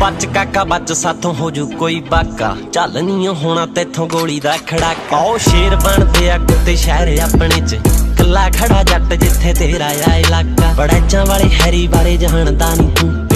ਬੱਚ ਕਾਕਾ, ਬੱਚ ਸਾਥੋਂ ਹੋ ਜੂ ਕੋਈ ਬਾਕਾ। ਚੱਲ ਨਹੀਂ ਹੋਣਾ ਤੇਥੋਂ ਗੋਲੀ ਦਾ ਖੜਾਕਾ। ਉਹ ਸ਼ੇਰ ਬਣਦੇ ਆ ਕੁੱਤੇ ਸ਼ਹਿਰ ਆਪਣੇ ਚ। ਕੱਲਾ ਖੜਾ ਜੱਟ ਜਿੱਥੇ ਤੇਰਾ ਆ ਇਲਾਕਾ। ਬੜੈਚਾਂ ਵਾਲੇ ਹੈਰੀ ਬਾਰੇ ਜਾਣਦਾ ਨਹੀਂ ਤੂੰ।